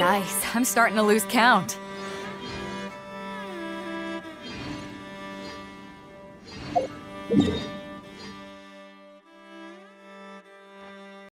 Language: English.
Nice. I'm starting to lose count.